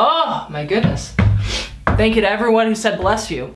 Oh my goodness. Thank you to everyone who said bless you.